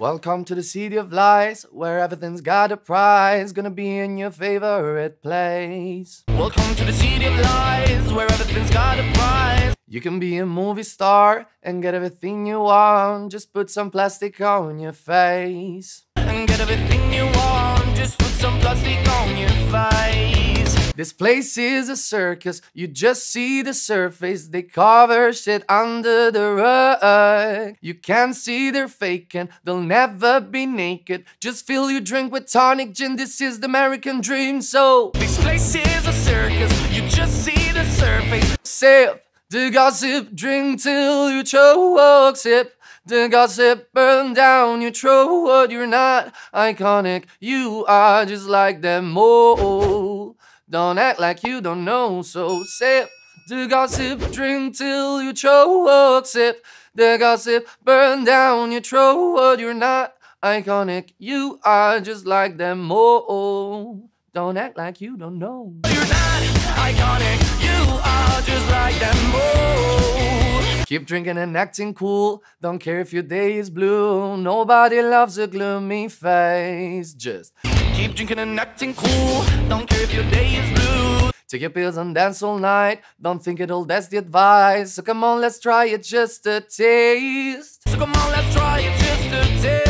Welcome to the city of lies, where everything's got a prize. Gonna be in your favorite place. Welcome to the city of lies, where everything's got a prize. You can be a movie star and get everything you want. Just put some plastic on your face. And get everything you want, This place is a circus, you just see the surface. They cover shit under the rug. You can't see they're faking, they'll never be naked. Just fill your drink with tonic gin, this is the American dream. So, This place is a circus, you just see the surface. sip the gossip, drink till you choke. Sip the gossip, burn down your throat. You're not iconic, you are just like them all. Don't act like you don't know, so sip the gossip, drink till you choke. Sip the gossip, burn down your throat. You're not iconic, you are just like them all. Don't act like you don't know. You're not iconic, you Keep drinking and acting cool. Don't care if your day is blue. Nobody loves a gloomy face. Just keep drinking and acting cool. Don't care if your day is blue. Take your pills and dance all night. Don't think at all, that's the advice. So come on, let's try it just a taste. So come on, let's try it just a taste.